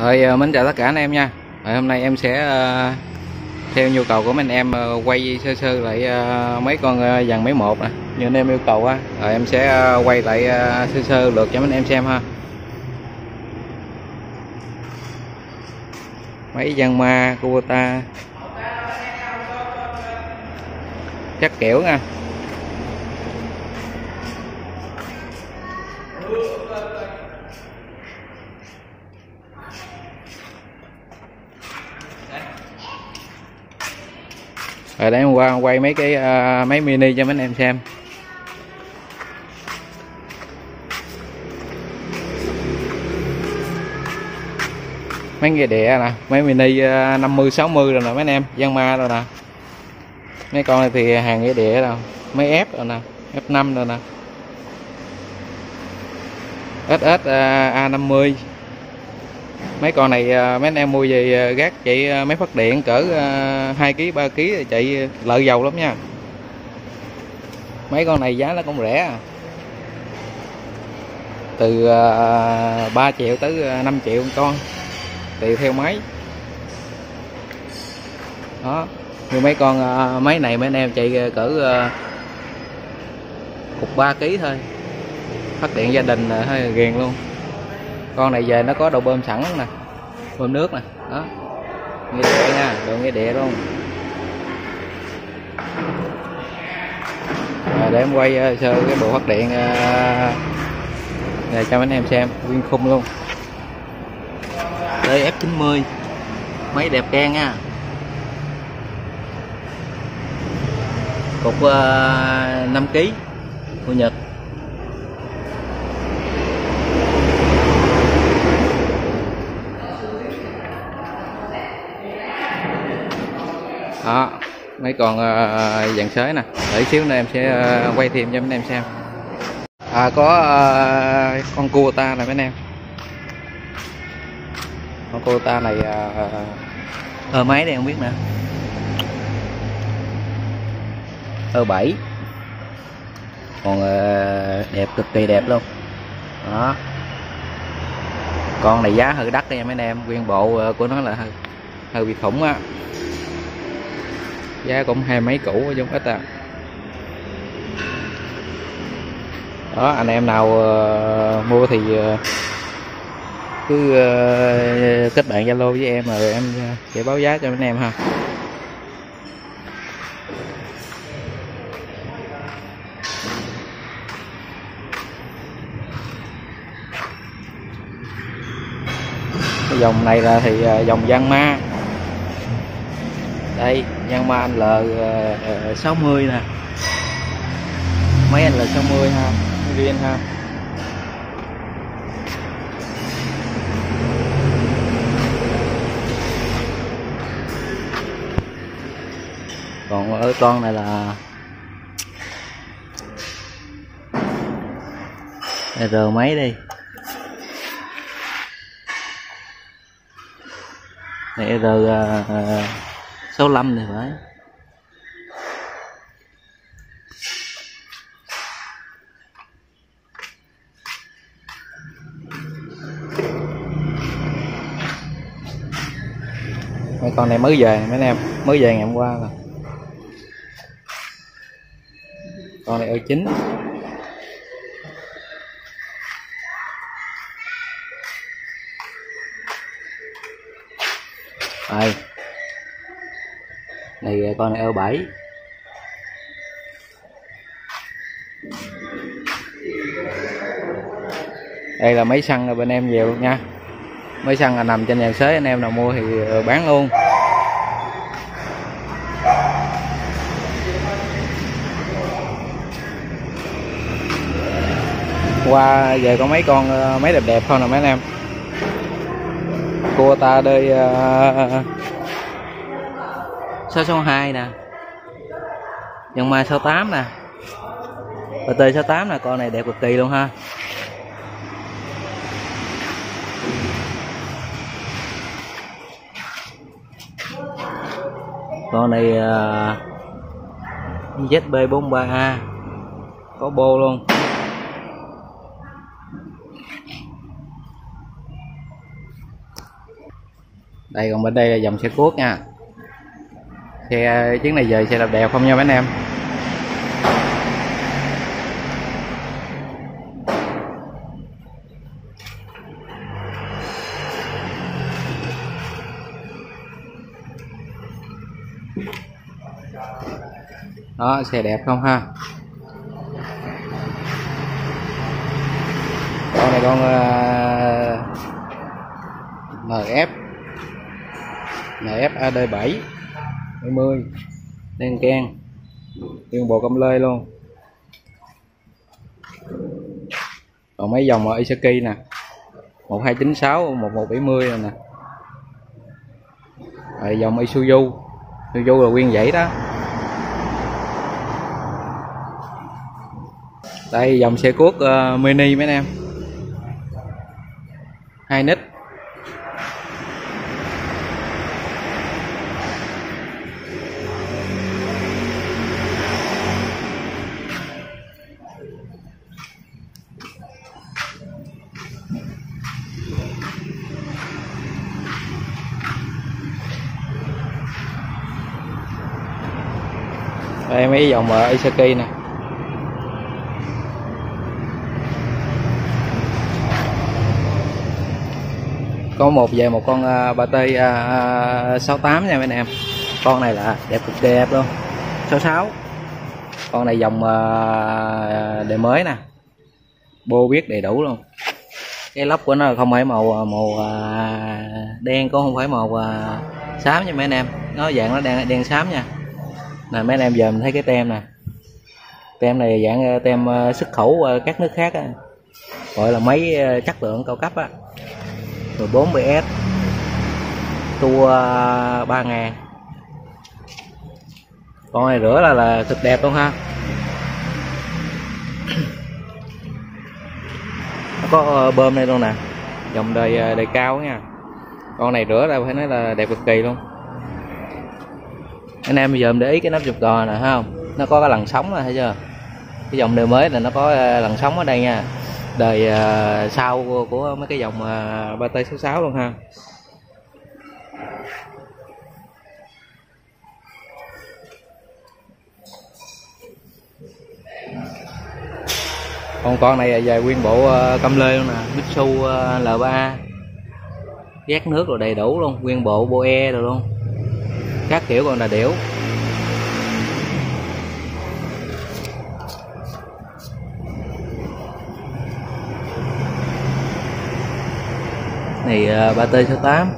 Rồi ờ, mến chào tất cả anh em nha. Rồi, hôm nay em sẽ uh, theo nhu cầu của mình anh em uh, quay sơ sơ lại uh, mấy con dàn máy một nè, như anh em yêu cầu á. Rồi em sẽ quay lại sơ sơ lượt cho mình anh em xem ha. mấy dàn ma Kubota. Chắc kiểu nha. Rồi để hôm qua quay mấy cái uh, máy mini cho mấy anh em xem. Mấy cái đẻ nè mấy mini uh, 50 60 rồi nè mấy anh em dân ma rồi nè. Mấy con này thì hàng cái đĩa đâu mấy ép rồi nè F5 rồi nè. SS uh, A50 mấy con này à, mấy anh em mua về à, gác chạy à, máy phát điện cỡ 2 kg 3 kg chạy lợi dầu lắm nha. Mấy con này giá nó cũng rẻ à. từ 3 triệu tới 5 triệu con, tùy theo máy. Đó, như mấy con máy này mấy anh em chạy cỡ cục 3 kg thôi. Phát điện gia đình hơi ghiền luôn con này về nó có đầu bơm sẵn nè bơm nước nè đó. Nghe địa nha đồ nghe địa luôn. À, để em quay ờ, sơ cái bộ phát điện ờ, này cho anh em xem nguyên khung luôn. Đây F90 máy đẹp đen nha. Cục uh, 5 kg của Nhật. Đó mấy con ờ, uh, dàn sới nè. Để xíu nữa em sẽ uh, quay thêm cho mấy em xem. À, có uh, con cua ta này mấy em. Con cua ta này uh, ờ máy đây không biết nè. Ờ bảy. Còn uh, đẹp cực kỳ đẹp luôn. Đó. Con này giá hơi đắt nha mấy em. Nguyên bộ của nó là hơi hơi bị khủng á giá cũng hai mấy cũ giống ít à. Đó anh em nào uh, mua thì uh, cứ uh, kết bạn zalo với em rồi em sẽ báo giá cho anh em ha. Dòng này là thì dòng Giang Ma đây nhân ma anh L ờ, ờ, ờ, 60 nè. Mấy anh L 60 ha riêng ha. Còn ở con này là R mấy đi. Này R uh, số 5 thì phải. Mấy con này mới về, mấy anh em, mới về ngày hôm qua rồi. Con này ở chín. Đây này con này L7 đây là mấy xăng bên em nhiều nha. Mấy xăng là nằm trên nhà xế anh em nào mua thì ờ, bán luôn. Qua về có mấy con ờ, mấy đẹp đẹp không nè mấy anh em? Cua ta đây uh, 662 nè? Dòng mai 68 nè. Và tê 68 nè Con này đẹp cực kỳ luôn ha. Con này à, uh, ZB43A Có bô luôn. Đây còn bên đây là dòng xe cuốc nha xe à, chuyến này về xe đạp đẹp không nha mấy anh em? Đó xe đẹp không ha? Con này con à, uh, NF NF AD7 70 đen ken nguyên bộ cam lê luôn. Còn mấy dòng ở Isaki nè. 1296 1170 rồi nè. Rồi dòng Isuzu Isuzu là nguyên dãy đó. Đây dòng xe cuốc uh, mini mấy anh em. Hai nít. Đây mấy dòng uh, Isaki nè. Có một về một con à, uh, ba tê à, à, uh, 68 nha mấy anh em. Con này là đẹp cực đẹp luôn. 66 con này dòng uh, đề mới nè. Bô biết đầy đủ luôn. Cái lóc của nó không phải màu màu uh, đen cũng không phải màu uh, xám nha mấy anh em. Nó dạng nó đen đen xám nha nè, mấy anh em giờ mình thấy cái tem nè. Tem này dạng ờ, tem ờ, xuất khẩu ờ, các nước khác á. Gọi là máy chất lượng cao cấp á. 14 bs tua 3 ngàn. Con này rửa là là cực đẹp luôn ha. Nó có bơm đây luôn nè. Dòng đời đời cao nha. Con này rửa là phải nói là đẹp cực kỳ luôn anh em bây giờ để ý cái nắp chụp cò nè không? Nó có cái lằn sóng là thấy chưa? Cái dòng đời mới là nó có ờ, lằn sóng ở đây nha. Đời uh, sau của, của mấy cái dòng ờ, ba t 66 luôn ha. Còn con này về nguyên bộ uh, lê luôn nè Mitsu uh, L3 ghét nước rồi đầy đủ luôn nguyên bộ boe rồi luôn các kiểu còn là điểu. Này ờ, ba t số tám.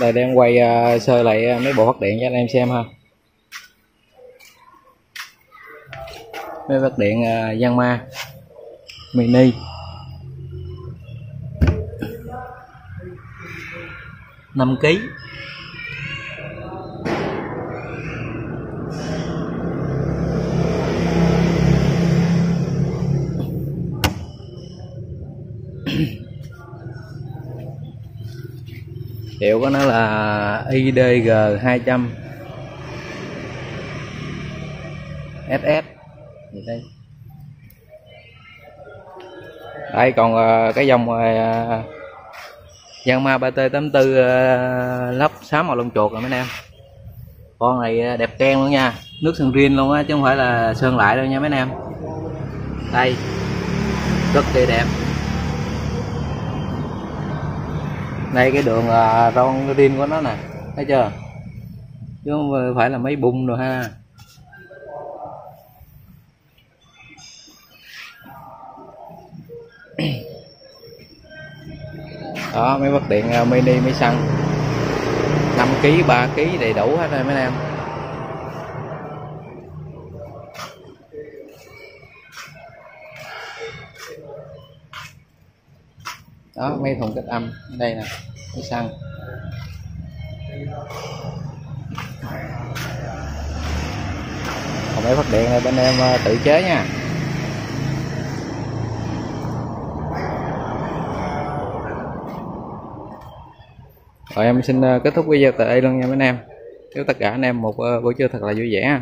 Đây đang quay uh, sơ lại ờ, mấy bộ phát điện cho anh em xem ha. Máy phát điện à, Yanma mini. Năm kg hiệu của nó là IDG 200 SS đây đây còn ờ, cái dòng uh, ma 3T84 lắp xám màu lông chuột rồi mấy anh em. Con này ờ, đẹp ken luôn nha. Nước sơn riêng luôn á chứ không phải là sơn lại đâu nha mấy anh em. Đây rất kỳ đẹp. Đây cái đường ờ, ron riêng của nó nè thấy chưa? Chứ không phải là mấy bung rồi ha. đó, mấy bật điện à, mini mới xăng. 5 kg 3 kg đầy đủ hết rồi mấy em. Đó, mấy thùng cách âm, đây nè cái xăng. Còn mấy phát điện này bên em à, tự chế nha. Rồi em xin ờ, kết thúc video tại đây luôn nha mấy anh em. Chúc tất cả anh em một ờ, buổi trưa thật là vui vẻ.